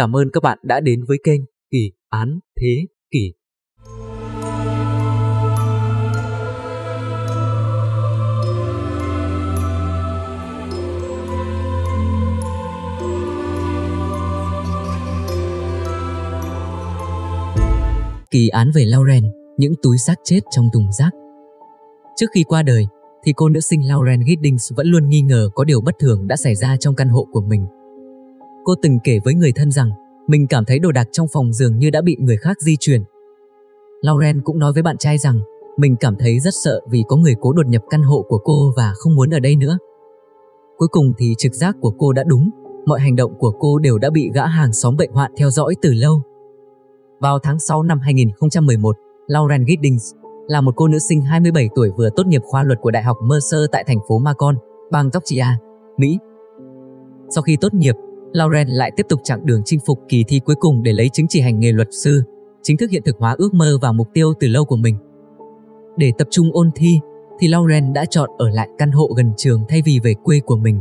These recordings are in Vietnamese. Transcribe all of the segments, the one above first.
Cảm ơn các bạn đã đến với kênh Kỳ Án Thế Kỷ. Kỳ án về Lauren, những túi xác chết trong thùng rác. Trước khi qua đời, thì cô nữ sinh Lauren Giddings vẫn luôn nghi ngờ có điều bất thường đã xảy ra trong căn hộ của mình. Cô từng kể với người thân rằng mình cảm thấy đồ đạc trong phòng dường như đã bị người khác di chuyển. Lauren cũng nói với bạn trai rằng mình cảm thấy rất sợ vì có người cố đột nhập căn hộ của cô và không muốn ở đây nữa. Cuối cùng thì trực giác của cô đã đúng, mọi hành động của cô đều đã bị gã hàng xóm bệnh hoạn theo dõi từ lâu. Vào tháng 6 năm 2011, Lauren Giddings là một cô nữ sinh 27 tuổi vừa tốt nghiệp khoa luật của Đại học Mercer tại thành phố Macon, bang Georgia, Mỹ. Sau khi tốt nghiệp, Lauren lại tiếp tục chặng đường chinh phục kỳ thi cuối cùng để lấy chứng chỉ hành nghề luật sư, chính thức hiện thực hóa ước mơ và mục tiêu từ lâu của mình. Để tập trung ôn thi, thì Lauren đã chọn ở lại căn hộ gần trường thay vì về quê của mình.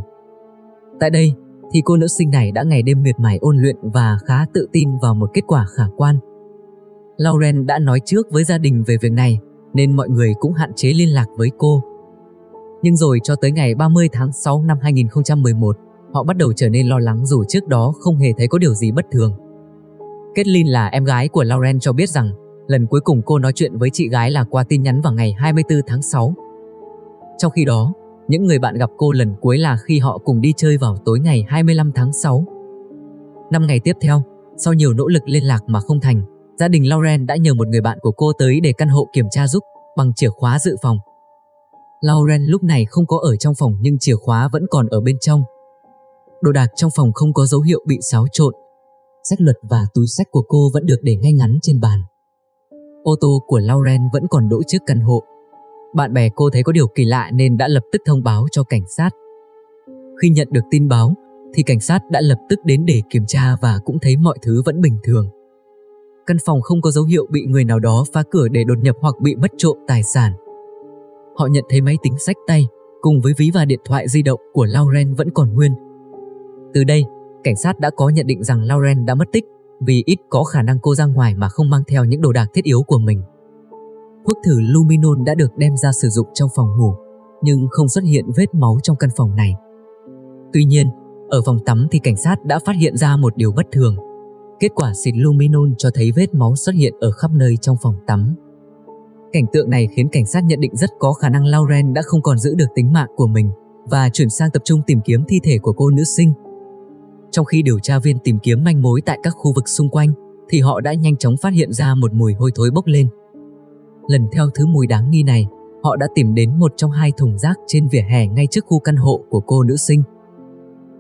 Tại đây, thì cô nữ sinh này đã ngày đêm miệt mài ôn luyện và khá tự tin vào một kết quả khả quan. Lauren đã nói trước với gia đình về việc này nên mọi người cũng hạn chế liên lạc với cô. Nhưng rồi cho tới ngày 30 tháng 6 năm 2011, họ bắt đầu trở nên lo lắng dù trước đó không hề thấy có điều gì bất thường. Caitlin là em gái của Lauren cho biết rằng lần cuối cùng cô nói chuyện với chị gái là qua tin nhắn vào ngày 24 tháng 6. Trong khi đó, những người bạn gặp cô lần cuối là khi họ cùng đi chơi vào tối ngày 25 tháng 6. Năm ngày tiếp theo, sau nhiều nỗ lực liên lạc mà không thành, gia đình Lauren đã nhờ một người bạn của cô tới để căn hộ kiểm tra giúp bằng chìa khóa dự phòng. Lauren lúc này không có ở trong phòng nhưng chìa khóa vẫn còn ở bên trong. Đồ đạc trong phòng không có dấu hiệu bị xáo trộn. Sách luật và túi sách của cô vẫn được để ngay ngắn trên bàn. Ô tô của Lauren vẫn còn đỗ trước căn hộ. Bạn bè cô thấy có điều kỳ lạ nên đã lập tức thông báo cho cảnh sát. Khi nhận được tin báo, thì cảnh sát đã lập tức đến để kiểm tra và cũng thấy mọi thứ vẫn bình thường căn phòng không có dấu hiệu bị người nào đó phá cửa để đột nhập hoặc bị mất trộm tài sản. Họ nhận thấy máy tính sách tay cùng với ví và điện thoại di động của Lauren vẫn còn nguyên. Từ đây, cảnh sát đã có nhận định rằng Lauren đã mất tích vì ít có khả năng cô ra ngoài mà không mang theo những đồ đạc thiết yếu của mình. Thuốc thử Luminon đã được đem ra sử dụng trong phòng ngủ, nhưng không xuất hiện vết máu trong căn phòng này. Tuy nhiên, ở phòng tắm thì cảnh sát đã phát hiện ra một điều bất thường – Kết quả xịt luminon cho thấy vết máu xuất hiện ở khắp nơi trong phòng tắm. Cảnh tượng này khiến cảnh sát nhận định rất có khả năng Lauren đã không còn giữ được tính mạng của mình và chuyển sang tập trung tìm kiếm thi thể của cô nữ sinh. Trong khi điều tra viên tìm kiếm manh mối tại các khu vực xung quanh, thì họ đã nhanh chóng phát hiện ra một mùi hôi thối bốc lên. Lần theo thứ mùi đáng nghi này, họ đã tìm đến một trong hai thùng rác trên vỉa hè ngay trước khu căn hộ của cô nữ sinh.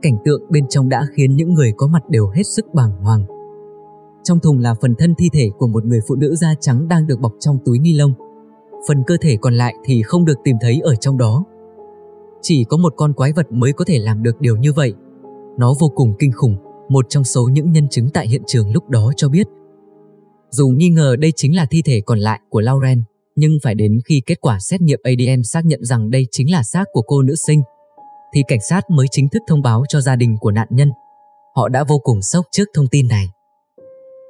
Cảnh tượng bên trong đã khiến những người có mặt đều hết sức bàng hoàng. Trong thùng là phần thân thi thể của một người phụ nữ da trắng đang được bọc trong túi ni lông. Phần cơ thể còn lại thì không được tìm thấy ở trong đó. Chỉ có một con quái vật mới có thể làm được điều như vậy. Nó vô cùng kinh khủng, một trong số những nhân chứng tại hiện trường lúc đó cho biết. Dù nghi ngờ đây chính là thi thể còn lại của Lauren, nhưng phải đến khi kết quả xét nghiệm ADN xác nhận rằng đây chính là xác của cô nữ sinh, thì cảnh sát mới chính thức thông báo cho gia đình của nạn nhân. Họ đã vô cùng sốc trước thông tin này.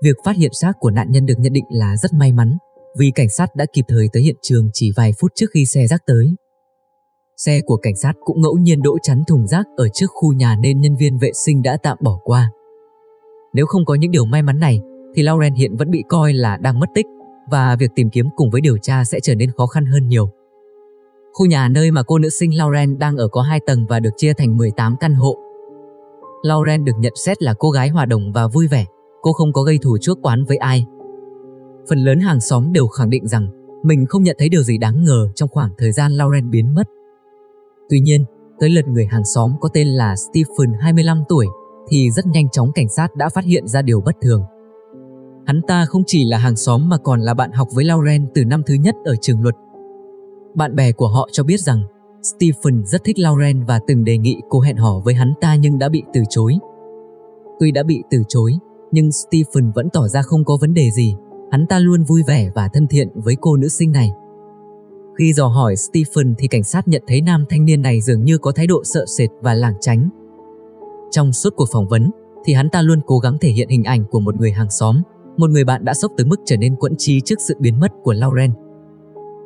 Việc phát hiện xác của nạn nhân được nhận định là rất may mắn vì cảnh sát đã kịp thời tới hiện trường chỉ vài phút trước khi xe rác tới. Xe của cảnh sát cũng ngẫu nhiên đỗ chắn thùng rác ở trước khu nhà nên nhân viên vệ sinh đã tạm bỏ qua. Nếu không có những điều may mắn này thì Lauren hiện vẫn bị coi là đang mất tích và việc tìm kiếm cùng với điều tra sẽ trở nên khó khăn hơn nhiều. Khu nhà nơi mà cô nữ sinh Lauren đang ở có 2 tầng và được chia thành 18 căn hộ. Lauren được nhận xét là cô gái hòa đồng và vui vẻ, cô không có gây thù chuốc quán với ai. Phần lớn hàng xóm đều khẳng định rằng mình không nhận thấy điều gì đáng ngờ trong khoảng thời gian Lauren biến mất. Tuy nhiên, tới lượt người hàng xóm có tên là Stephen 25 tuổi thì rất nhanh chóng cảnh sát đã phát hiện ra điều bất thường. Hắn ta không chỉ là hàng xóm mà còn là bạn học với Lauren từ năm thứ nhất ở trường luật. Bạn bè của họ cho biết rằng Stephen rất thích Lauren và từng đề nghị cô hẹn hò với hắn ta nhưng đã bị từ chối. Tuy đã bị từ chối, nhưng Stephen vẫn tỏ ra không có vấn đề gì. Hắn ta luôn vui vẻ và thân thiện với cô nữ sinh này. Khi dò hỏi Stephen thì cảnh sát nhận thấy nam thanh niên này dường như có thái độ sợ sệt và lảng tránh. Trong suốt cuộc phỏng vấn, thì hắn ta luôn cố gắng thể hiện hình ảnh của một người hàng xóm, một người bạn đã sốc tới mức trở nên quẫn trí trước sự biến mất của Lauren.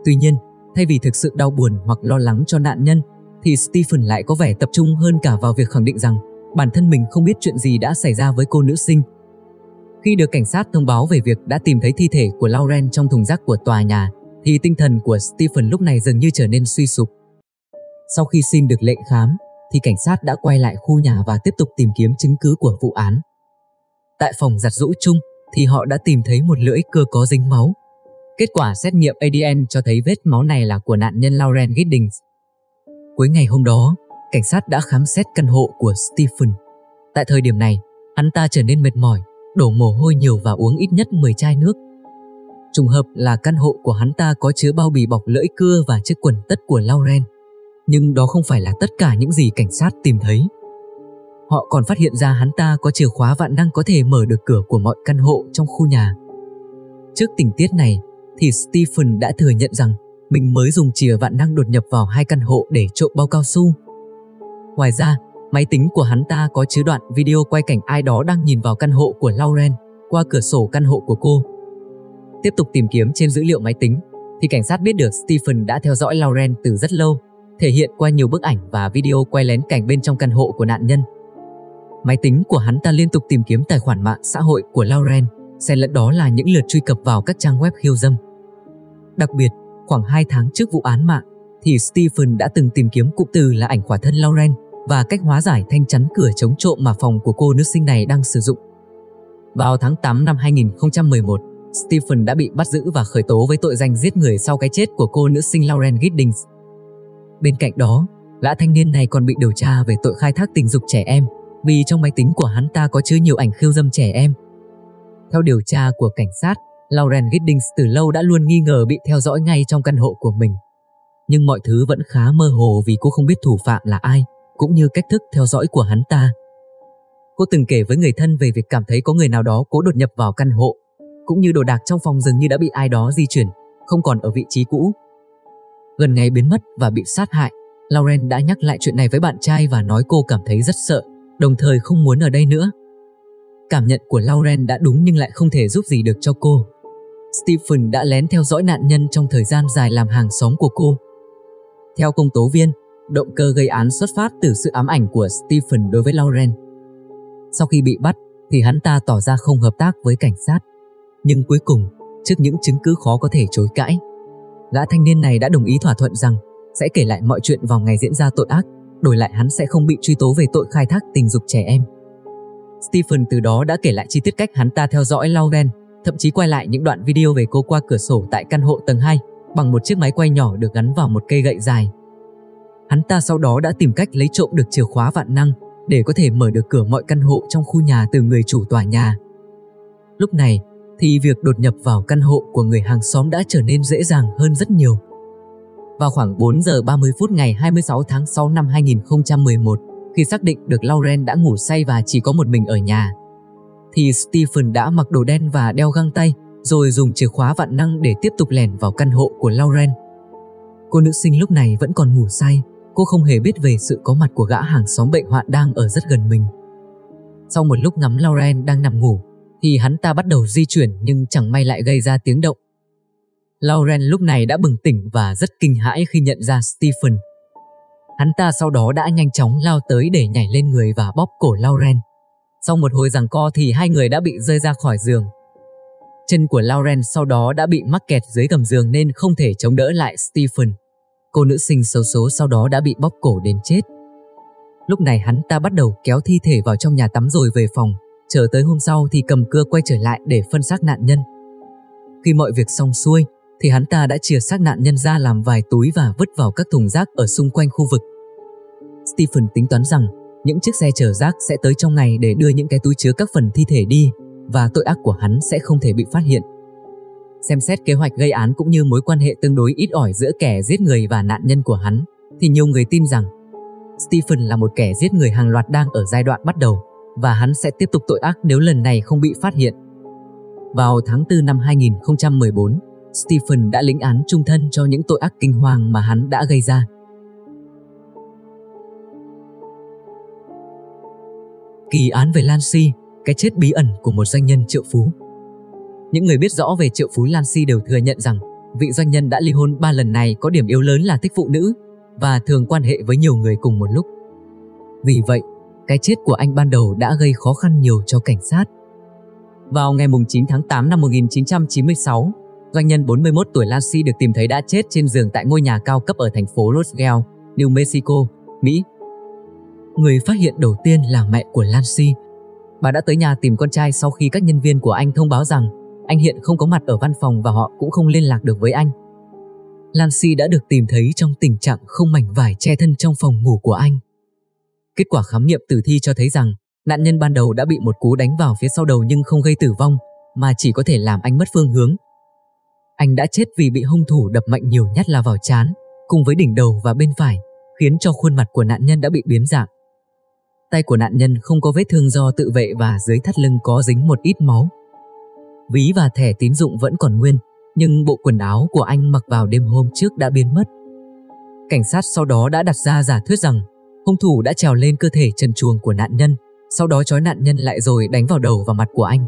Tuy nhiên, thay vì thực sự đau buồn hoặc lo lắng cho nạn nhân, thì Stephen lại có vẻ tập trung hơn cả vào việc khẳng định rằng bản thân mình không biết chuyện gì đã xảy ra với cô nữ sinh. Khi được cảnh sát thông báo về việc đã tìm thấy thi thể của Lauren trong thùng rác của tòa nhà, thì tinh thần của Stephen lúc này dường như trở nên suy sụp. Sau khi xin được lệnh khám, thì cảnh sát đã quay lại khu nhà và tiếp tục tìm kiếm chứng cứ của vụ án. Tại phòng giặt rũ chung thì họ đã tìm thấy một lưỡi cưa có dính máu. Kết quả xét nghiệm ADN cho thấy vết máu này là của nạn nhân Lauren Giddings. Cuối ngày hôm đó, cảnh sát đã khám xét căn hộ của Stephen. Tại thời điểm này, hắn ta trở nên mệt mỏi, đổ mồ hôi nhiều và uống ít nhất 10 chai nước. Trùng hợp là căn hộ của hắn ta có chứa bao bì bọc lưỡi cưa và chiếc quần tất của Lauren. Nhưng đó không phải là tất cả những gì cảnh sát tìm thấy. Họ còn phát hiện ra hắn ta có chìa khóa vạn năng có thể mở được cửa của mọi căn hộ trong khu nhà. Trước tình tiết này, thì Stephen đã thừa nhận rằng mình mới dùng chìa vạn năng đột nhập vào hai căn hộ để trộm bao cao su. Ngoài ra, máy tính của hắn ta có chứa đoạn video quay cảnh ai đó đang nhìn vào căn hộ của Lauren qua cửa sổ căn hộ của cô. Tiếp tục tìm kiếm trên dữ liệu máy tính, thì cảnh sát biết được Stephen đã theo dõi Lauren từ rất lâu, thể hiện qua nhiều bức ảnh và video quay lén cảnh bên trong căn hộ của nạn nhân. Máy tính của hắn ta liên tục tìm kiếm tài khoản mạng xã hội của Lauren, xen lẫn đó là những lượt truy cập vào các trang web khiêu dâm. Đặc biệt, khoảng 2 tháng trước vụ án mạng, thì Stephen đã từng tìm kiếm cụm từ là ảnh khỏa thân Lauren và cách hóa giải thanh chắn cửa chống trộm mà phòng của cô nữ sinh này đang sử dụng. Vào tháng 8 năm 2011, Stephen đã bị bắt giữ và khởi tố với tội danh giết người sau cái chết của cô nữ sinh Lauren Giddings. Bên cạnh đó, gã thanh niên này còn bị điều tra về tội khai thác tình dục trẻ em vì trong máy tính của hắn ta có chứa nhiều ảnh khiêu dâm trẻ em. Theo điều tra của cảnh sát, Lauren Giddings từ lâu đã luôn nghi ngờ bị theo dõi ngay trong căn hộ của mình. Nhưng mọi thứ vẫn khá mơ hồ vì cô không biết thủ phạm là ai, cũng như cách thức theo dõi của hắn ta. Cô từng kể với người thân về việc cảm thấy có người nào đó cố đột nhập vào căn hộ, cũng như đồ đạc trong phòng dường như đã bị ai đó di chuyển, không còn ở vị trí cũ. Gần ngày biến mất và bị sát hại, Lauren đã nhắc lại chuyện này với bạn trai và nói cô cảm thấy rất sợ, đồng thời không muốn ở đây nữa. Cảm nhận của Lauren đã đúng nhưng lại không thể giúp gì được cho cô. Stephen đã lén theo dõi nạn nhân trong thời gian dài làm hàng xóm của cô. Theo công tố viên, động cơ gây án xuất phát từ sự ám ảnh của Stephen đối với Lauren. Sau khi bị bắt, thì hắn ta tỏ ra không hợp tác với cảnh sát. Nhưng cuối cùng, trước những chứng cứ khó có thể chối cãi, gã thanh niên này đã đồng ý thỏa thuận rằng sẽ kể lại mọi chuyện vào ngày diễn ra tội ác, đổi lại hắn sẽ không bị truy tố về tội khai thác tình dục trẻ em. Stephen từ đó đã kể lại chi tiết cách hắn ta theo dõi Lauren, thậm chí quay lại những đoạn video về cô qua cửa sổ tại căn hộ tầng 2 bằng một chiếc máy quay nhỏ được gắn vào một cây gậy dài. Hắn ta sau đó đã tìm cách lấy trộm được chìa khóa vạn năng để có thể mở được cửa mọi căn hộ trong khu nhà từ người chủ tòa nhà. Lúc này thì việc đột nhập vào căn hộ của người hàng xóm đã trở nên dễ dàng hơn rất nhiều. Vào khoảng 4 giờ 30 phút ngày 26 tháng 6 năm 2011, khi xác định được Lauren đã ngủ say và chỉ có một mình ở nhà, thì Stephen đã mặc đồ đen và đeo găng tay, rồi dùng chìa khóa vạn năng để tiếp tục lẻn vào căn hộ của Lauren. Cô nữ sinh lúc này vẫn còn ngủ say, cô không hề biết về sự có mặt của gã hàng xóm bệnh hoạn đang ở rất gần mình. Sau một lúc ngắm Lauren đang nằm ngủ, thì hắn ta bắt đầu di chuyển nhưng chẳng may lại gây ra tiếng động. Lauren lúc này đã bừng tỉnh và rất kinh hãi khi nhận ra Stephen. Hắn ta sau đó đã nhanh chóng lao tới để nhảy lên người và bóp cổ Lauren. Sau một hồi giằng co thì hai người đã bị rơi ra khỏi giường. Chân của Lauren sau đó đã bị mắc kẹt dưới gầm giường nên không thể chống đỡ lại Stephen. Cô nữ sinh xấu số sau đó đã bị bóp cổ đến chết. Lúc này hắn ta bắt đầu kéo thi thể vào trong nhà tắm rồi về phòng. Chờ tới hôm sau thì cầm cưa quay trở lại để phân xác nạn nhân. Khi mọi việc xong xuôi, thì hắn ta đã chia xác nạn nhân ra làm vài túi và vứt vào các thùng rác ở xung quanh khu vực. Stephen tính toán rằng những chiếc xe chở rác sẽ tới trong ngày để đưa những cái túi chứa các phần thi thể đi và tội ác của hắn sẽ không thể bị phát hiện. Xem xét kế hoạch gây án cũng như mối quan hệ tương đối ít ỏi giữa kẻ giết người và nạn nhân của hắn, thì nhiều người tin rằng Stephen là một kẻ giết người hàng loạt đang ở giai đoạn bắt đầu và hắn sẽ tiếp tục tội ác nếu lần này không bị phát hiện. Vào tháng 4 năm 2014, Stephen đã lĩnh án trung thân cho những tội ác kinh hoàng mà hắn đã gây ra. Kỳ án về Lan Si, cái chết bí ẩn của một doanh nhân triệu phú. Những người biết rõ về triệu phú Lan Si đều thừa nhận rằng vị doanh nhân đã ly hôn ba lần này có điểm yếu lớn là thích phụ nữ và thường quan hệ với nhiều người cùng một lúc. Vì vậy, cái chết của anh ban đầu đã gây khó khăn nhiều cho cảnh sát. Vào ngày 9 tháng 8 năm 1996, doanh nhân 41 tuổi Lan Si được tìm thấy đã chết trên giường tại ngôi nhà cao cấp ở thành phố Roswell, New Mexico, Mỹ. Người phát hiện đầu tiên là mẹ của Lan Si. Bà đã tới nhà tìm con trai sau khi các nhân viên của anh thông báo rằng anh hiện không có mặt ở văn phòng và họ cũng không liên lạc được với anh. Lan Si đã được tìm thấy trong tình trạng không mảnh vải che thân trong phòng ngủ của anh. Kết quả khám nghiệm tử thi cho thấy rằng nạn nhân ban đầu đã bị một cú đánh vào phía sau đầu nhưng không gây tử vong, mà chỉ có thể làm anh mất phương hướng. Anh đã chết vì bị hung thủ đập mạnh nhiều nhát là vào chán, cùng với đỉnh đầu và bên phải, khiến cho khuôn mặt của nạn nhân đã bị biến dạng. Tay của nạn nhân không có vết thương do tự vệ và dưới thắt lưng có dính một ít máu. Ví và thẻ tín dụng vẫn còn nguyên, nhưng bộ quần áo của anh mặc vào đêm hôm trước đã biến mất. Cảnh sát sau đó đã đặt ra giả thuyết rằng hung thủ đã trèo lên cơ thể trần chuồng của nạn nhân, sau đó trói nạn nhân lại rồi đánh vào đầu và mặt của anh.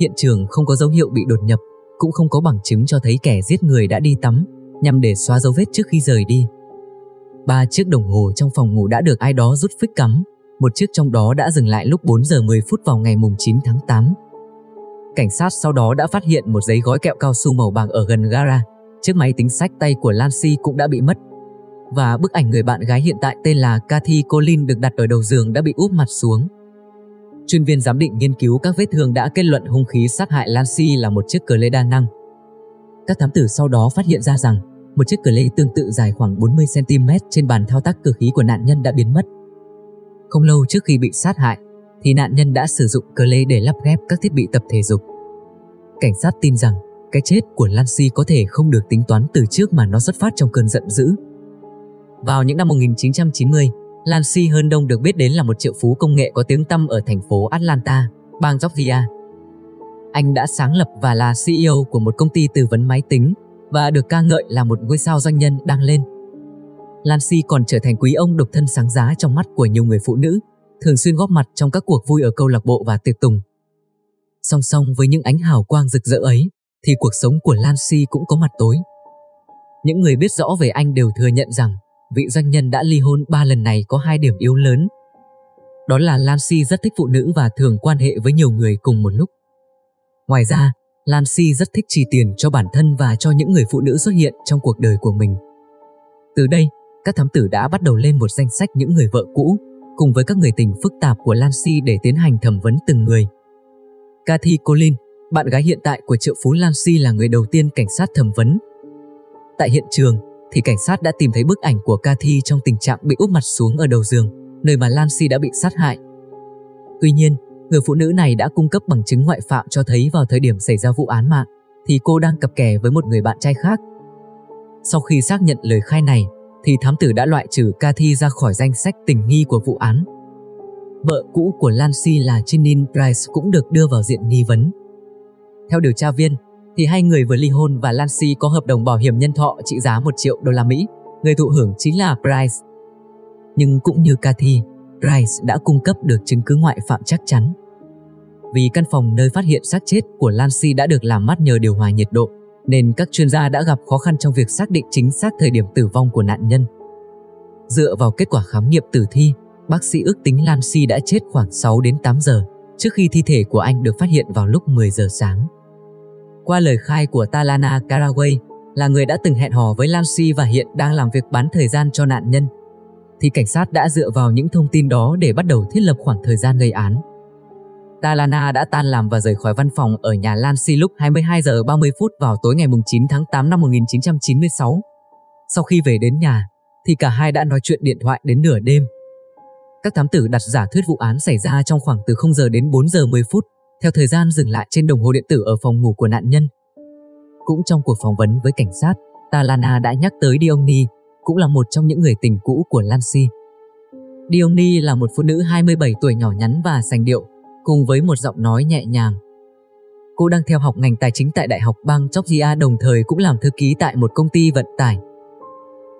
Hiện trường không có dấu hiệu bị đột nhập, cũng không có bằng chứng cho thấy kẻ giết người đã đi tắm nhằm để xóa dấu vết trước khi rời đi. Ba chiếc đồng hồ trong phòng ngủ đã được ai đó rút phích cắm, một chiếc trong đó đã dừng lại lúc 4 giờ 10 phút vào ngày mùng 9 tháng 8. Cảnh sát sau đó đã phát hiện một giấy gói kẹo cao su màu vàng ở gần gara. Chiếc máy tính sách tay của Lancy cũng đã bị mất. Và bức ảnh người bạn gái hiện tại tên là Cathy Colin được đặt ở đầu giường đã bị úp mặt xuống. Chuyên viên giám định nghiên cứu các vết thương đã kết luận hung khí sát hại Lancy là một chiếc cờ lê đa năng. Các thám tử sau đó phát hiện ra rằng một chiếc cờ lê tương tự dài khoảng 40cm trên bàn thao tác cơ khí của nạn nhân đã biến mất. Không lâu trước khi bị sát hại, thì nạn nhân đã sử dụng cờ lê để lắp ghép các thiết bị tập thể dục. Cảnh sát tin rằng cái chết của Lancy có thể không được tính toán từ trước mà nó xuất phát trong cơn giận dữ. Vào những năm 1990, Lancy hơn đông được biết đến là một triệu phú công nghệ có tiếng tăm ở thành phố Atlanta, bang Georgia. Anh đã sáng lập và là CEO của một công ty tư vấn máy tính và được ca ngợi là một ngôi sao doanh nhân đang lên. Lancy còn trở thành quý ông độc thân sáng giá trong mắt của nhiều người phụ nữ thường xuyên góp mặt trong các cuộc vui ở câu lạc bộ và tiệc tùng. Song song với những ánh hào quang rực rỡ ấy, thì cuộc sống của Lan Si cũng có mặt tối. Những người biết rõ về anh đều thừa nhận rằng vị doanh nhân đã ly hôn ba lần này có hai điểm yếu lớn. Đó là Lan Si rất thích phụ nữ và thường quan hệ với nhiều người cùng một lúc. Ngoài ra, Lan Si rất thích chi tiền cho bản thân và cho những người phụ nữ xuất hiện trong cuộc đời của mình. Từ đây, các thám tử đã bắt đầu lên một danh sách những người vợ cũ cùng với các người tình phức tạp của Lancy để tiến hành thẩm vấn từng người. Cathy Colin, bạn gái hiện tại của triệu phú Lancy là người đầu tiên cảnh sát thẩm vấn. Tại hiện trường, thì cảnh sát đã tìm thấy bức ảnh của Cathy trong tình trạng bị úp mặt xuống ở đầu giường, nơi mà Lancy đã bị sát hại. Tuy nhiên, người phụ nữ này đã cung cấp bằng chứng ngoại phạm cho thấy vào thời điểm xảy ra vụ án mạng, thì cô đang cặp kè với một người bạn trai khác. Sau khi xác nhận lời khai này, thì thám tử đã loại trừ Cathy ra khỏi danh sách tình nghi của vụ án. Vợ cũ của Lancy là Jeanine Price cũng được đưa vào diện nghi vấn. Theo điều tra viên, thì hai người vừa ly hôn và Lancy có hợp đồng bảo hiểm nhân thọ trị giá 1 triệu đô la Mỹ. Người thụ hưởng chính là Price. Nhưng cũng như Cathy, Price đã cung cấp được chứng cứ ngoại phạm chắc chắn. Vì căn phòng nơi phát hiện xác chết của Lancy đã được làm mát nhờ điều hòa nhiệt độ, nên các chuyên gia đã gặp khó khăn trong việc xác định chính xác thời điểm tử vong của nạn nhân. Dựa vào kết quả khám nghiệm tử thi, bác sĩ ước tính Lam Si đã chết khoảng 6 đến 8 giờ trước khi thi thể của anh được phát hiện vào lúc 10 giờ sáng. Qua lời khai của Talana Caraway, là người đã từng hẹn hò với Lam Si và hiện đang làm việc bán thời gian cho nạn nhân, thì cảnh sát đã dựa vào những thông tin đó để bắt đầu thiết lập khoảng thời gian gây án. Talana đã tan làm và rời khỏi văn phòng ở nhà Lancy lúc 22 giờ 30 phút vào tối ngày 9 tháng 8 năm 1996. Sau khi về đến nhà, thì cả hai đã nói chuyện điện thoại đến nửa đêm. Các thám tử đặt giả thuyết vụ án xảy ra trong khoảng từ 0 giờ đến 4 giờ 10 phút, theo thời gian dừng lại trên đồng hồ điện tử ở phòng ngủ của nạn nhân. Cũng trong cuộc phỏng vấn với cảnh sát, Talana đã nhắc tới Diony, cũng là một trong những người tình cũ của Lancy. Diony là một phụ nữ 27 tuổi nhỏ nhắn và sành điệu, cùng với một giọng nói nhẹ nhàng. Cô đang theo học ngành tài chính tại Đại học bang Georgia đồng thời cũng làm thư ký tại một công ty vận tải.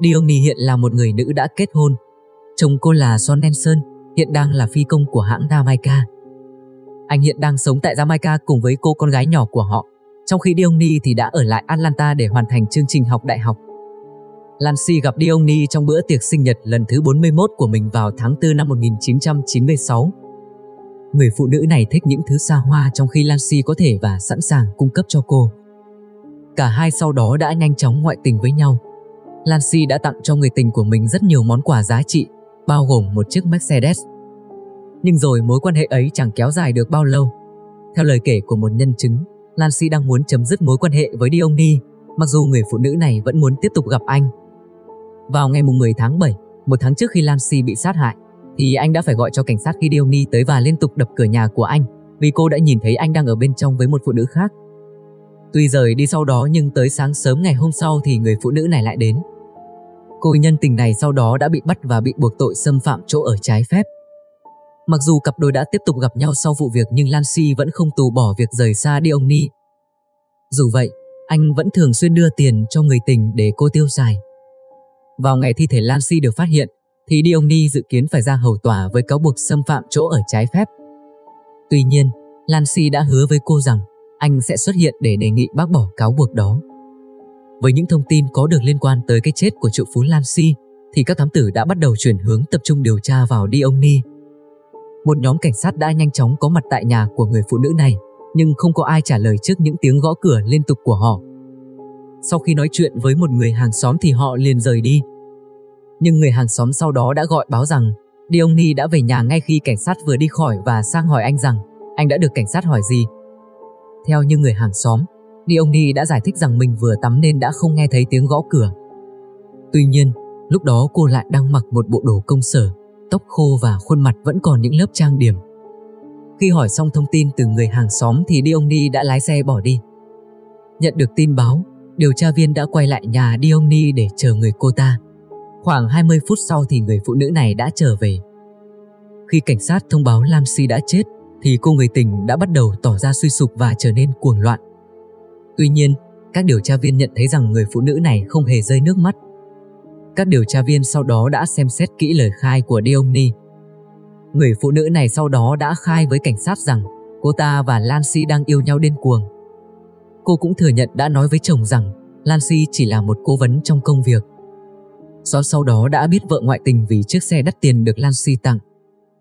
Diony hiện là một người nữ đã kết hôn. Chồng cô là Son Nelson, hiện đang là phi công của hãng Jamaica. Anh hiện đang sống tại Jamaica cùng với cô con gái nhỏ của họ, trong khi Diony thì đã ở lại Atlanta để hoàn thành chương trình học đại học. Lancy gặp Diony trong bữa tiệc sinh nhật lần thứ 41 của mình vào tháng 4 năm 1996. Người phụ nữ này thích những thứ xa hoa trong khi Lancy có thể và sẵn sàng cung cấp cho cô. Cả hai sau đó đã nhanh chóng ngoại tình với nhau. Lancy đã tặng cho người tình của mình rất nhiều món quà giá trị, bao gồm một chiếc Mercedes. Nhưng rồi mối quan hệ ấy chẳng kéo dài được bao lâu. Theo lời kể của một nhân chứng, Lancy đang muốn chấm dứt mối quan hệ với Diony, mặc dù người phụ nữ này vẫn muốn tiếp tục gặp anh. Vào ngày 10 tháng 7, một tháng trước khi Lancy bị sát hại, thì anh đã phải gọi cho cảnh sát khi Diony tới và liên tục đập cửa nhà của anh vì cô đã nhìn thấy anh đang ở bên trong với một phụ nữ khác. Tuy rời đi sau đó nhưng tới sáng sớm ngày hôm sau thì người phụ nữ này lại đến. Cô nhân tình này sau đó đã bị bắt và bị buộc tội xâm phạm chỗ ở trái phép. Mặc dù cặp đôi đã tiếp tục gặp nhau sau vụ việc nhưng Lancy vẫn không từ bỏ việc rời xa Diony. Dù vậy, anh vẫn thường xuyên đưa tiền cho người tình để cô tiêu xài. Vào ngày thi thể Lancy được phát hiện, thì Diony dự kiến phải ra hầu tòa với cáo buộc xâm phạm chỗ ở trái phép. Tuy nhiên, Lancy đã hứa với cô rằng anh sẽ xuất hiện để đề nghị bác bỏ cáo buộc đó. Với những thông tin có được liên quan tới cái chết của triệu phú Lancy, thì các thám tử đã bắt đầu chuyển hướng tập trung điều tra vào Diony. Một nhóm cảnh sát đã nhanh chóng có mặt tại nhà của người phụ nữ này, nhưng không có ai trả lời trước những tiếng gõ cửa liên tục của họ. Sau khi nói chuyện với một người hàng xóm thì họ liền rời đi. Nhưng người hàng xóm sau đó đã gọi báo rằng Diony đã về nhà ngay khi cảnh sát vừa đi khỏi và sang hỏi anh rằng anh đã được cảnh sát hỏi gì. Theo như người hàng xóm, Diony đã giải thích rằng mình vừa tắm nên đã không nghe thấy tiếng gõ cửa. Tuy nhiên, lúc đó cô lại đang mặc một bộ đồ công sở, tóc khô và khuôn mặt vẫn còn những lớp trang điểm. Khi hỏi xong thông tin từ người hàng xóm thì Diony đã lái xe bỏ đi. Nhận được tin báo, điều tra viên đã quay lại nhà Diony để chờ người cô ta. Khoảng 20 phút sau thì người phụ nữ này đã trở về. Khi cảnh sát thông báo Lamsi đã chết, thì cô người tình đã bắt đầu tỏ ra suy sụp và trở nên cuồng loạn. Tuy nhiên, các điều tra viên nhận thấy rằng người phụ nữ này không hề rơi nước mắt. Các điều tra viên sau đó đã xem xét kỹ lời khai của Diomni. Người phụ nữ này sau đó đã khai với cảnh sát rằng cô ta và Lancy đang yêu nhau điên cuồng. Cô cũng thừa nhận đã nói với chồng rằng Lancy chỉ là một cố vấn trong công việc. Son sau đó đã biết vợ ngoại tình vì chiếc xe đắt tiền được Lancy tặng.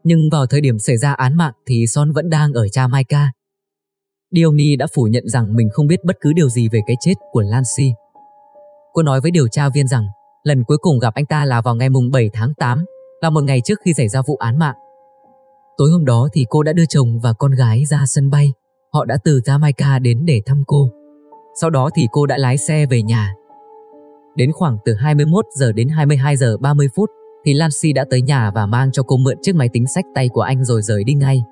Nhưng vào thời điểm xảy ra án mạng thì Son vẫn đang ở Jamaica Diony đã phủ nhận rằng mình không biết bất cứ điều gì về cái chết của Lancy. Cô nói với điều tra viên rằng lần cuối cùng gặp anh ta là vào ngày mùng 7 tháng 8, là một ngày trước khi xảy ra vụ án mạng. Tối hôm đó thì cô đã đưa chồng và con gái ra sân bay. Họ đã từ Jamaica đến để thăm cô. Sau đó thì cô đã lái xe về nhà. Đến khoảng từ 21 giờ đến 22 giờ 30 phút thì Lancy đã tới nhà và mang cho cô mượn chiếc máy tính sách tay của anh rồi rời đi ngay.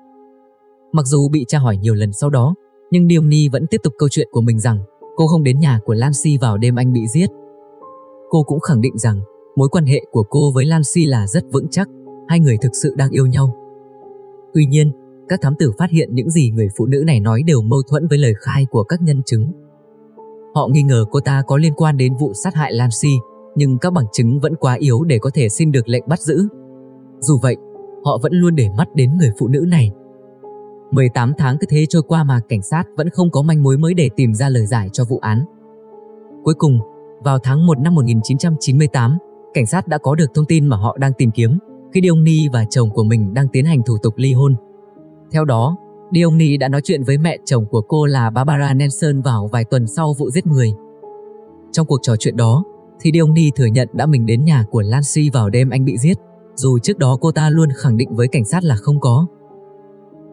Mặc dù bị tra hỏi nhiều lần sau đó, nhưng Diony vẫn tiếp tục câu chuyện của mình rằng cô không đến nhà của Lancy vào đêm anh bị giết. Cô cũng khẳng định rằng mối quan hệ của cô với Lancy là rất vững chắc, hai người thực sự đang yêu nhau. Tuy nhiên, các thám tử phát hiện những gì người phụ nữ này nói đều mâu thuẫn với lời khai của các nhân chứng. Họ nghi ngờ cô ta có liên quan đến vụ sát hại Lancy, nhưng các bằng chứng vẫn quá yếu để có thể xin được lệnh bắt giữ. Dù vậy, họ vẫn luôn để mắt đến người phụ nữ này 18 tháng cứ thế trôi qua mà cảnh sát vẫn không có manh mối mới để tìm ra lời giải cho vụ án. Cuối cùng, vào tháng 1 năm 1998, cảnh sát đã có được thông tin mà họ đang tìm kiếm khi Diony và chồng của mình đang tiến hành thủ tục ly hôn. Theo đó, Diony đã nói chuyện với mẹ chồng của cô là Barbara Nelson vào vài tuần sau vụ giết người. Trong cuộc trò chuyện đó, thì Diony thừa nhận đã mình đến nhà của Lancy vào đêm anh bị giết, dù trước đó cô ta luôn khẳng định với cảnh sát là không có.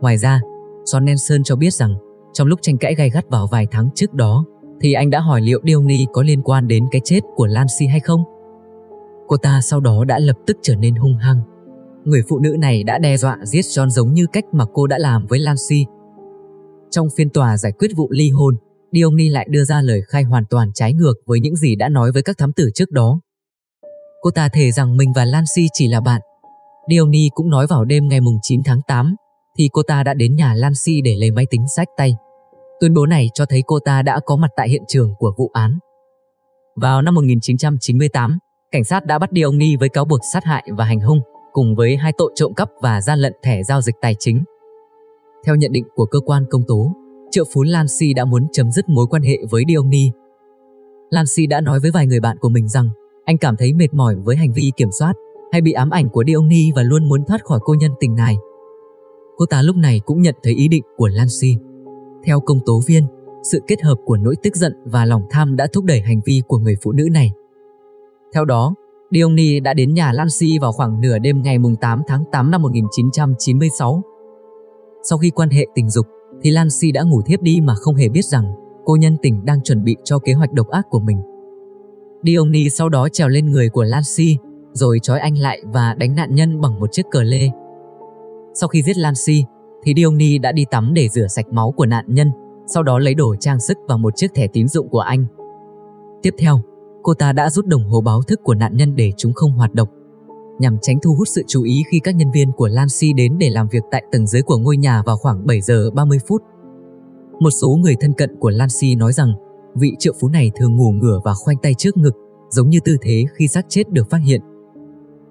Ngoài ra, John Nelson cho biết rằng trong lúc tranh cãi gay gắt vào vài tháng trước đó thì anh đã hỏi liệu Diony có liên quan đến cái chết của Lancy hay không. Cô ta sau đó đã lập tức trở nên hung hăng. Người phụ nữ này đã đe dọa giết John giống như cách mà cô đã làm với Lancy. Trong phiên tòa giải quyết vụ ly hôn, Diony lại đưa ra lời khai hoàn toàn trái ngược với những gì đã nói với các thám tử trước đó. Cô ta thề rằng mình và Lancy chỉ là bạn. Diony cũng nói vào đêm ngày 9 tháng 8 thì cô ta đã đến nhà Lancy để lấy máy tính sách tay. Tuyên bố này cho thấy cô ta đã có mặt tại hiện trường của vụ án. Vào năm 1998, cảnh sát đã bắt đi ông Ni với cáo buộc sát hại và hành hung, cùng với hai tội trộm cắp và gian lận thẻ giao dịch tài chính. Theo nhận định của cơ quan công tố, triệu phú Lan Si đã muốn chấm dứt mối quan hệ với Diony. Si đã nói với vài người bạn của mình rằng anh cảm thấy mệt mỏi với hành vi kiểm soát hay bị ám ảnh của Diony và luôn muốn thoát khỏi cô nhân tình này. Cô ta lúc này cũng nhận thấy ý định của Lan Si. Theo công tố viên, sự kết hợp của nỗi tức giận và lòng tham đã thúc đẩy hành vi của người phụ nữ này. Theo đó, Diony đã đến nhà Lancy vào khoảng nửa đêm ngày 8 tháng 8 năm 1996. Sau khi quan hệ tình dục, thì Lancy đã ngủ thiếp đi mà không hề biết rằng cô nhân tình đang chuẩn bị cho kế hoạch độc ác của mình. Diony sau đó trèo lên người của Lancy, rồi trói anh lại và đánh nạn nhân bằng một chiếc cờ lê. Sau khi giết Lancy, thì Diony đã đi tắm để rửa sạch máu của nạn nhân, sau đó lấy đồ trang sức và một chiếc thẻ tín dụng của anh. Tiếp theo, cô ta đã rút đồng hồ báo thức của nạn nhân để chúng không hoạt động, nhằm tránh thu hút sự chú ý khi các nhân viên của Lancy đến để làm việc tại tầng dưới của ngôi nhà vào khoảng 7 giờ 30 phút. Một số người thân cận của Lancy nói rằng vị triệu phú này thường ngủ ngửa và khoanh tay trước ngực, giống như tư thế khi xác chết được phát hiện.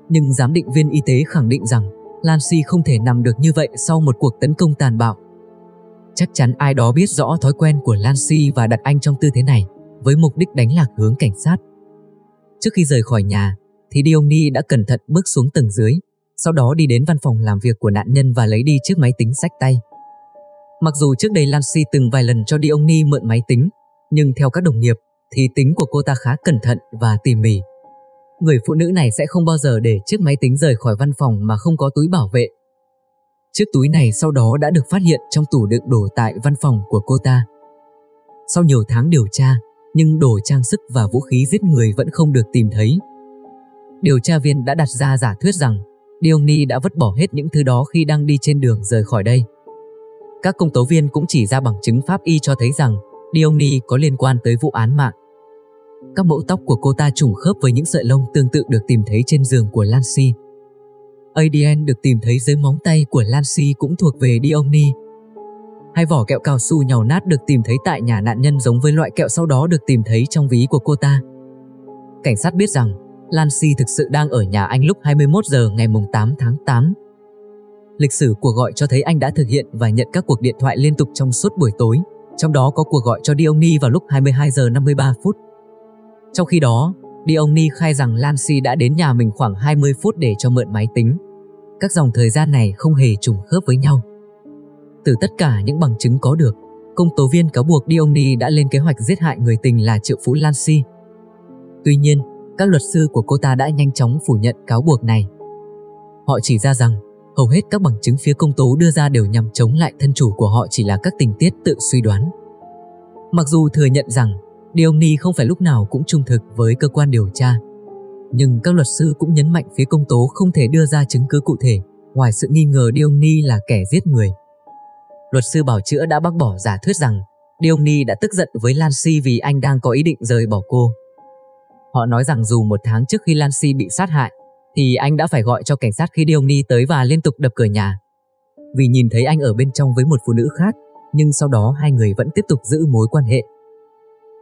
Nhưng giám định viên y tế khẳng định rằng Lancy không thể nằm được như vậy sau một cuộc tấn công tàn bạo. Chắc chắn ai đó biết rõ thói quen của Lancy và đặt anh trong tư thế này với mục đích đánh lạc hướng cảnh sát. Trước khi rời khỏi nhà, thì Diony đã cẩn thận bước xuống tầng dưới, sau đó đi đến văn phòng làm việc của nạn nhân và lấy đi chiếc máy tính sách tay. Mặc dù trước đây Lancy từng vài lần cho Diony mượn máy tính, nhưng theo các đồng nghiệp thì tính của cô ta khá cẩn thận và tỉ mỉ. Người phụ nữ này sẽ không bao giờ để chiếc máy tính rời khỏi văn phòng mà không có túi bảo vệ. Chiếc túi này sau đó đã được phát hiện trong tủ đựng đồ tại văn phòng của cô ta. Sau nhiều tháng điều tra, nhưng đồ trang sức và vũ khí giết người vẫn không được tìm thấy. Điều tra viên đã đặt ra giả thuyết rằng Diony đã vứt bỏ hết những thứ đó khi đang đi trên đường rời khỏi đây. Các công tố viên cũng chỉ ra bằng chứng pháp y cho thấy rằng Diony có liên quan tới vụ án mạng. Các mẫu tóc của cô ta trùng khớp với những sợi lông tương tự được tìm thấy trên giường của Lancy. ADN được tìm thấy dưới móng tay của Lancy cũng thuộc về Diony. Hai vỏ kẹo cao su nhàu nát được tìm thấy tại nhà nạn nhân giống với loại kẹo sau đó được tìm thấy trong ví của cô ta. Cảnh sát biết rằng Lancy thực sự đang ở nhà anh lúc 21 giờ ngày 8 tháng 8. Lịch sử cuộc gọi cho thấy anh đã thực hiện và nhận các cuộc điện thoại liên tục trong suốt buổi tối, trong đó có cuộc gọi cho Diony vào lúc 22 giờ 53 phút. Trong khi đó, Diony khai rằng Lancy đã đến nhà mình khoảng 20 phút để cho mượn máy tính. Các dòng thời gian này không hề trùng khớp với nhau. Từ tất cả những bằng chứng có được, công tố viên cáo buộc Diony đã lên kế hoạch giết hại người tình là triệu phú Lancy. Tuy nhiên, các luật sư của cô ta đã nhanh chóng phủ nhận cáo buộc này. Họ chỉ ra rằng hầu hết các bằng chứng phía công tố đưa ra đều nhằm chống lại thân chủ của họ chỉ là các tình tiết tự suy đoán. Mặc dù thừa nhận rằng Diony không phải lúc nào cũng trung thực với cơ quan điều tra, nhưng các luật sư cũng nhấn mạnh phía công tố không thể đưa ra chứng cứ cụ thể ngoài sự nghi ngờ Diony là kẻ giết người. Luật sư bảo chữa đã bác bỏ giả thuyết rằng Diony đã tức giận với Lancy vì anh đang có ý định rời bỏ cô. Họ nói rằng dù một tháng trước khi Lancy bị sát hại, thì anh đã phải gọi cho cảnh sát khi Diony tới và liên tục đập cửa nhà. Vì nhìn thấy anh ở bên trong với một phụ nữ khác, nhưng sau đó hai người vẫn tiếp tục giữ mối quan hệ.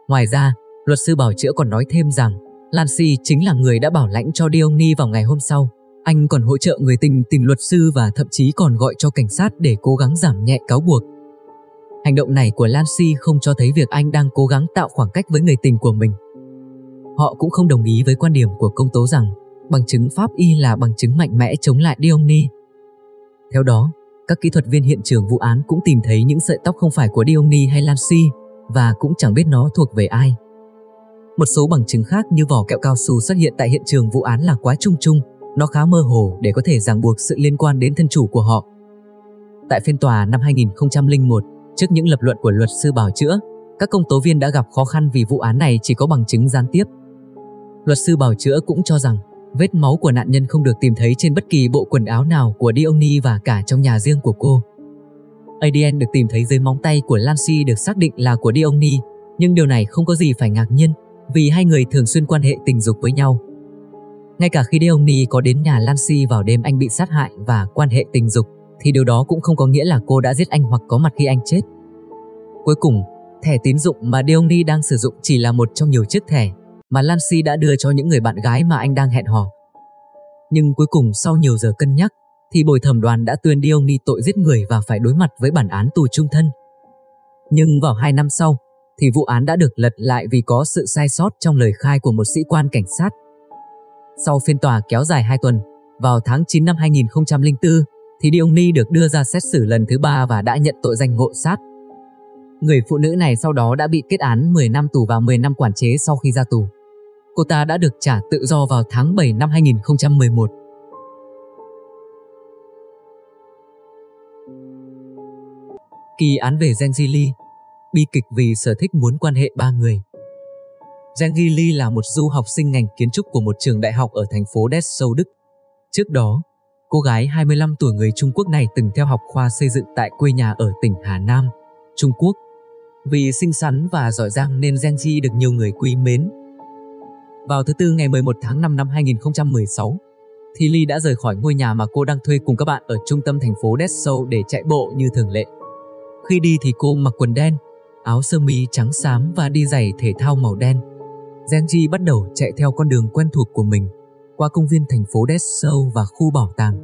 Ngoài ra, luật sư bảo chữa còn nói thêm rằng Lancy chính là người đã bảo lãnh cho Diony vào ngày hôm sau. Anh còn hỗ trợ người tình tìm luật sư và thậm chí còn gọi cho cảnh sát để cố gắng giảm nhẹ cáo buộc. Hành động này của Lancy không cho thấy việc anh đang cố gắng tạo khoảng cách với người tình của mình. Họ cũng không đồng ý với quan điểm của công tố rằng bằng chứng pháp y là bằng chứng mạnh mẽ chống lại Diony. Theo đó, các kỹ thuật viên hiện trường vụ án cũng tìm thấy những sợi tóc không phải của Diony hay Lancy và cũng chẳng biết nó thuộc về ai. Một số bằng chứng khác như vỏ kẹo cao su xuất hiện tại hiện trường vụ án là quá chung chung, nó khá mơ hồ để có thể ràng buộc sự liên quan đến thân chủ của họ. Tại phiên tòa năm 2001, trước những lập luận của luật sư bảo chữa, các công tố viên đã gặp khó khăn vì vụ án này chỉ có bằng chứng gián tiếp Luật sư bảo chữa cũng cho rằng vết máu của nạn nhân không được tìm thấy trên bất kỳ bộ quần áo nào của Diony và cả trong nhà riêng của cô. ADN được tìm thấy dưới móng tay của Lancy được xác định là của Diony, nhưng điều này không có gì phải ngạc nhiên vì hai người thường xuyên quan hệ tình dục với nhau. Ngay cả khi Diony có đến nhà Lancy vào đêm anh bị sát hại và quan hệ tình dục, thì điều đó cũng không có nghĩa là cô đã giết anh hoặc có mặt khi anh chết. Cuối cùng, thẻ tín dụng mà Diony đang sử dụng chỉ là một trong nhiều chiếc thẻ mà Lancy đã đưa cho những người bạn gái mà anh đang hẹn hò. Nhưng cuối cùng sau nhiều giờ cân nhắc, thì bồi thẩm đoàn đã tuyên Diony tội giết người và phải đối mặt với bản án tù trung thân. Nhưng vào hai năm sau, thì vụ án đã được lật lại vì có sự sai sót trong lời khai của một sĩ quan cảnh sát. Sau phiên tòa kéo dài 2 tuần, vào tháng 9 năm 2004, thì Diony được đưa ra xét xử lần thứ ba và đã nhận tội danh ngộ sát. Người phụ nữ này sau đó đã bị kết án 10 năm tù và 10 năm quản chế sau khi ra tù. Cô ta đã được trả tự do vào tháng 7 năm 2011. Kỳ án về Zhang Zili Bi kịch vì sở thích muốn quan hệ ba người Zhang Zili là một du học sinh ngành kiến trúc của một trường đại học ở thành phố Dessau, Đức. Trước đó, cô gái 25 tuổi người Trung Quốc này từng theo học khoa xây dựng tại quê nhà ở tỉnh Hà Nam, Trung Quốc. Vì xinh xắn và giỏi giang nên Zhang Ji được nhiều người quý mến. Vào thứ Tư ngày 11 tháng 5 năm 2016, thì Ly đã rời khỏi ngôi nhà mà cô đang thuê cùng các bạn ở trung tâm thành phố Dessau để chạy bộ như thường lệ. Khi đi thì cô mặc quần đen, áo sơ mi trắng xám và đi giày thể thao màu đen. Genji bắt đầu chạy theo con đường quen thuộc của mình, qua công viên thành phố Dessau và khu bảo tàng.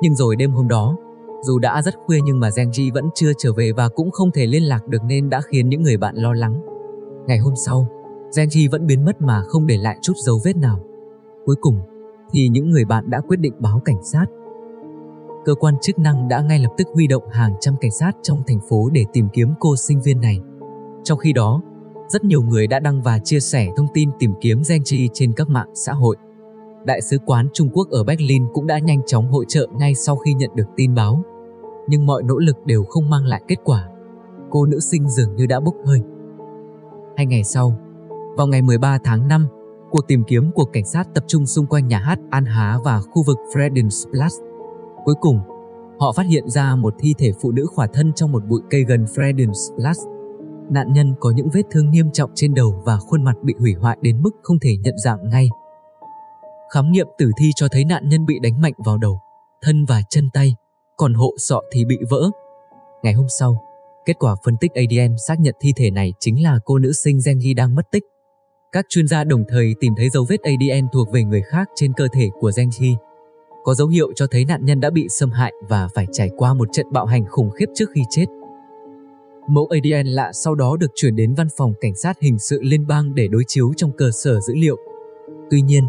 Nhưng rồi đêm hôm đó, dù đã rất khuya nhưng mà Genji vẫn chưa trở về và cũng không thể liên lạc được nên đã khiến những người bạn lo lắng. Ngày hôm sau, Genji vẫn biến mất mà không để lại chút dấu vết nào. Cuối cùng, thì những người bạn đã quyết định báo cảnh sát cơ quan chức năng đã ngay lập tức huy động hàng trăm cảnh sát trong thành phố để tìm kiếm cô sinh viên này. Trong khi đó, rất nhiều người đã đăng và chia sẻ thông tin tìm kiếm Genji trên các mạng xã hội. Đại sứ quán Trung Quốc ở Berlin cũng đã nhanh chóng hỗ trợ ngay sau khi nhận được tin báo. Nhưng mọi nỗ lực đều không mang lại kết quả. Cô nữ sinh dường như đã bốc hơi. Hai ngày sau, vào ngày 13 tháng 5, cuộc tìm kiếm của cảnh sát tập trung xung quanh nhà hát An Há và khu vực Friedensplatz Cuối cùng, họ phát hiện ra một thi thể phụ nữ khỏa thân trong một bụi cây gần Friedensplatz. Nạn nhân có những vết thương nghiêm trọng trên đầu và khuôn mặt bị hủy hoại đến mức không thể nhận dạng ngay. Khám nghiệm tử thi cho thấy nạn nhân bị đánh mạnh vào đầu, thân và chân tay, còn hộ sọ thì bị vỡ. Ngày hôm sau, kết quả phân tích ADN xác nhận thi thể này chính là cô nữ sinh Zengi đang mất tích. Các chuyên gia đồng thời tìm thấy dấu vết ADN thuộc về người khác trên cơ thể của Zengi có dấu hiệu cho thấy nạn nhân đã bị xâm hại và phải trải qua một trận bạo hành khủng khiếp trước khi chết. Mẫu ADN lạ sau đó được chuyển đến văn phòng cảnh sát hình sự liên bang để đối chiếu trong cơ sở dữ liệu. Tuy nhiên,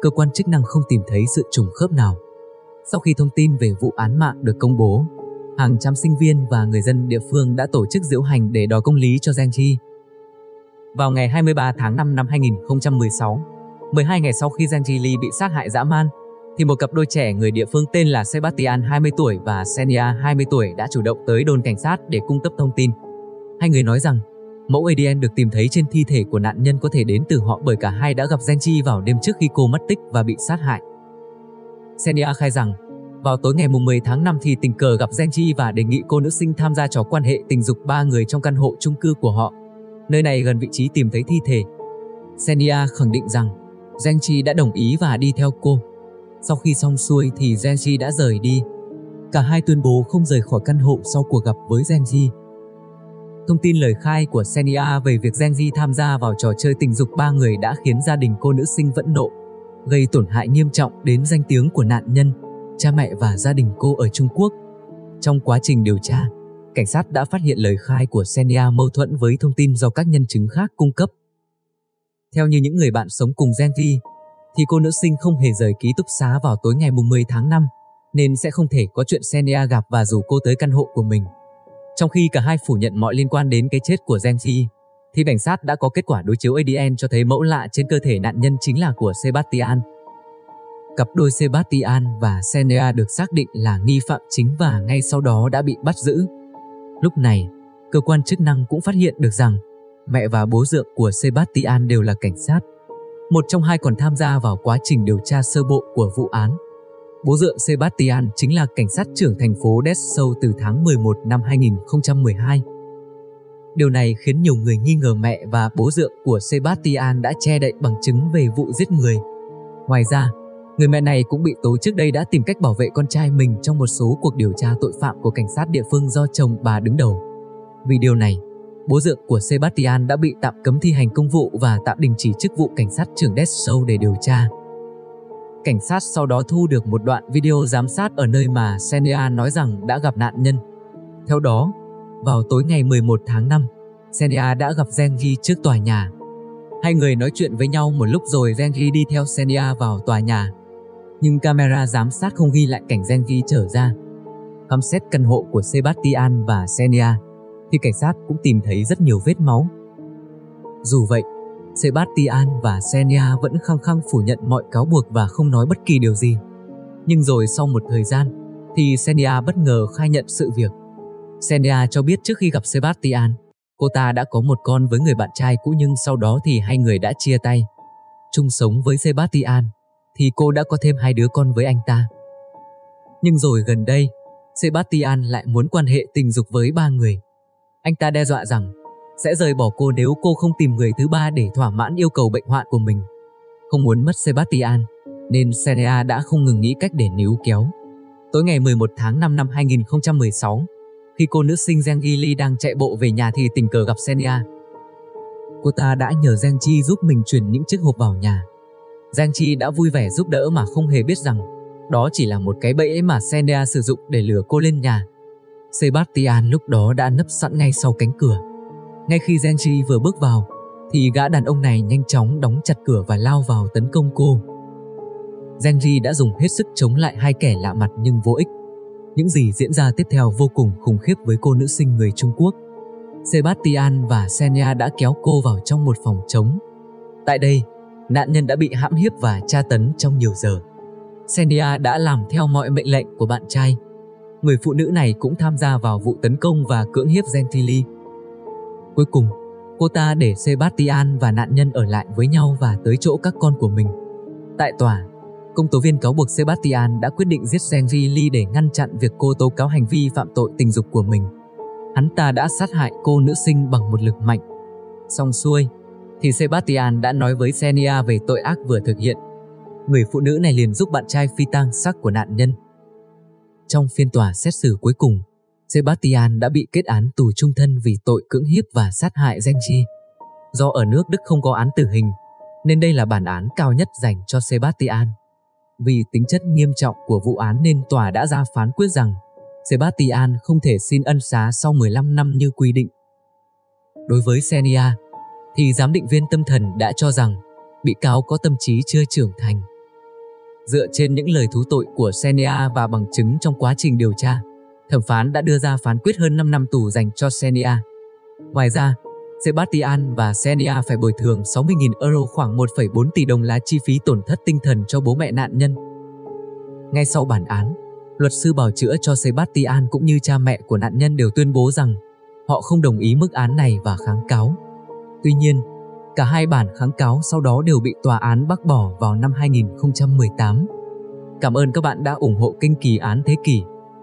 cơ quan chức năng không tìm thấy sự trùng khớp nào. Sau khi thông tin về vụ án mạng được công bố, hàng trăm sinh viên và người dân địa phương đã tổ chức diễu hành để đòi công lý cho Giang Chi. Vào ngày 23 tháng 5 năm 2016, 12 ngày sau khi Giang Chi Lee bị sát hại dã man, thì một cặp đôi trẻ người địa phương tên là Sebastian 20 tuổi, và Senia 20 tuổi đã chủ động tới đồn cảnh sát để cung cấp thông tin. Hai người nói rằng, mẫu ADN được tìm thấy trên thi thể của nạn nhân có thể đến từ họ bởi cả hai đã gặp Genji vào đêm trước khi cô mất tích và bị sát hại. Senia khai rằng, vào tối ngày 10 tháng 5 thì tình cờ gặp Genji và đề nghị cô nữ sinh tham gia trò quan hệ tình dục ba người trong căn hộ chung cư của họ. Nơi này gần vị trí tìm thấy thi thể. Senia khẳng định rằng, Genji đã đồng ý và đi theo cô. Sau khi xong xuôi thì Genji đã rời đi. Cả hai tuyên bố không rời khỏi căn hộ sau cuộc gặp với Genji. Thông tin lời khai của Senia về việc Genji tham gia vào trò chơi tình dục ba người đã khiến gia đình cô nữ sinh vẫn nộ, gây tổn hại nghiêm trọng đến danh tiếng của nạn nhân, cha mẹ và gia đình cô ở Trung Quốc. Trong quá trình điều tra, cảnh sát đã phát hiện lời khai của Senia mâu thuẫn với thông tin do các nhân chứng khác cung cấp. Theo như những người bạn sống cùng Genji, thì cô nữ sinh không hề rời ký túc xá vào tối ngày 10 tháng 5, nên sẽ không thể có chuyện Senia gặp và rủ cô tới căn hộ của mình. Trong khi cả hai phủ nhận mọi liên quan đến cái chết của Genji, thì cảnh sát đã có kết quả đối chiếu ADN cho thấy mẫu lạ trên cơ thể nạn nhân chính là của Sebastian. Cặp đôi Sebastian và Senia được xác định là nghi phạm chính và ngay sau đó đã bị bắt giữ. Lúc này, cơ quan chức năng cũng phát hiện được rằng mẹ và bố dượng của Sebastian đều là cảnh sát một trong hai còn tham gia vào quá trình điều tra sơ bộ của vụ án. Bố dượng Sebastian chính là cảnh sát trưởng thành phố Dessau từ tháng 11 năm 2012. Điều này khiến nhiều người nghi ngờ mẹ và bố dượng của Sebastian đã che đậy bằng chứng về vụ giết người. Ngoài ra, người mẹ này cũng bị tố trước đây đã tìm cách bảo vệ con trai mình trong một số cuộc điều tra tội phạm của cảnh sát địa phương do chồng bà đứng đầu. Vì điều này, bố dượng của Sebastian đã bị tạm cấm thi hành công vụ và tạm đình chỉ chức vụ cảnh sát trưởng Dessau để điều tra. cảnh sát sau đó thu được một đoạn video giám sát ở nơi mà Senia nói rằng đã gặp nạn nhân. Theo đó, vào tối ngày 11 tháng 5, Senia đã gặp Zengi trước tòa nhà. Hai người nói chuyện với nhau một lúc rồi Zengi đi theo Senia vào tòa nhà. Nhưng camera giám sát không ghi lại cảnh Zengi trở ra. Khám xét căn hộ của Sebastian và Senia, thì cảnh sát cũng tìm thấy rất nhiều vết máu. Dù vậy, Sebastian và Senia vẫn khăng khăng phủ nhận mọi cáo buộc và không nói bất kỳ điều gì. Nhưng rồi sau một thời gian, thì Senia bất ngờ khai nhận sự việc. Senia cho biết trước khi gặp Sebastian, cô ta đã có một con với người bạn trai cũ nhưng sau đó thì hai người đã chia tay. Chung sống với Sebastian, thì cô đã có thêm hai đứa con với anh ta. Nhưng rồi gần đây, Sebastian lại muốn quan hệ tình dục với ba người. Anh ta đe dọa rằng sẽ rời bỏ cô nếu cô không tìm người thứ ba để thỏa mãn yêu cầu bệnh hoạn của mình. Không muốn mất Sebastian, nên Senia đã không ngừng nghĩ cách để níu kéo. Tối ngày 11 tháng 5 năm 2016, khi cô nữ sinh Zhang Yili đang chạy bộ về nhà thì tình cờ gặp Senia. Cô ta đã nhờ Zhang Chi giúp mình chuyển những chiếc hộp vào nhà. Giang Chi đã vui vẻ giúp đỡ mà không hề biết rằng đó chỉ là một cái bẫy mà Senia sử dụng để lừa cô lên nhà. Sebastian lúc đó đã nấp sẵn ngay sau cánh cửa. Ngay khi Genji vừa bước vào, thì gã đàn ông này nhanh chóng đóng chặt cửa và lao vào tấn công cô. Genji đã dùng hết sức chống lại hai kẻ lạ mặt nhưng vô ích. Những gì diễn ra tiếp theo vô cùng khủng khiếp với cô nữ sinh người Trung Quốc. Sebastian và Senia đã kéo cô vào trong một phòng trống. Tại đây, nạn nhân đã bị hãm hiếp và tra tấn trong nhiều giờ. Senia đã làm theo mọi mệnh lệnh của bạn trai. Người phụ nữ này cũng tham gia vào vụ tấn công và cưỡng hiếp Gentili. Cuối cùng, cô ta để Sebastian và nạn nhân ở lại với nhau và tới chỗ các con của mình. Tại tòa, công tố viên cáo buộc Sebastian đã quyết định giết Gentili để ngăn chặn việc cô tố cáo hành vi phạm tội tình dục của mình. Hắn ta đã sát hại cô nữ sinh bằng một lực mạnh. Xong xuôi, thì Sebastian đã nói với Senia về tội ác vừa thực hiện. Người phụ nữ này liền giúp bạn trai phi tang xác của nạn nhân. Trong phiên tòa xét xử cuối cùng, Sebastian đã bị kết án tù trung thân vì tội cưỡng hiếp và sát hại Genji. Do ở nước Đức không có án tử hình, nên đây là bản án cao nhất dành cho Sebastian. Vì tính chất nghiêm trọng của vụ án nên tòa đã ra phán quyết rằng Sebastian không thể xin ân xá sau 15 năm như quy định. Đối với Senia, thì giám định viên tâm thần đã cho rằng bị cáo có tâm trí chưa trưởng thành. Dựa trên những lời thú tội của Senia và bằng chứng trong quá trình điều tra, thẩm phán đã đưa ra phán quyết hơn 5 năm tù dành cho Senia. Ngoài ra, Sebastian và Senia phải bồi thường 60.000 euro khoảng 1,4 tỷ đồng là chi phí tổn thất tinh thần cho bố mẹ nạn nhân. Ngay sau bản án, luật sư bảo chữa cho Sebastian cũng như cha mẹ của nạn nhân đều tuyên bố rằng họ không đồng ý mức án này và kháng cáo. Tuy nhiên, cả hai bản kháng cáo sau đó đều bị tòa án bác bỏ vào năm 2018. Cảm ơn các bạn đã ủng hộ kênh Kỳ án Thế kỷ.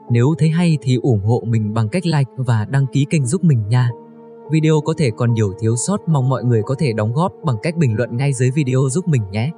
Nếu thấy hay thì ủng hộ mình bằng cách like và đăng ký kênh giúp mình nha. Video có thể còn nhiều thiếu sót, mong mọi người có thể đóng góp bằng cách bình luận ngay dưới video giúp mình nhé.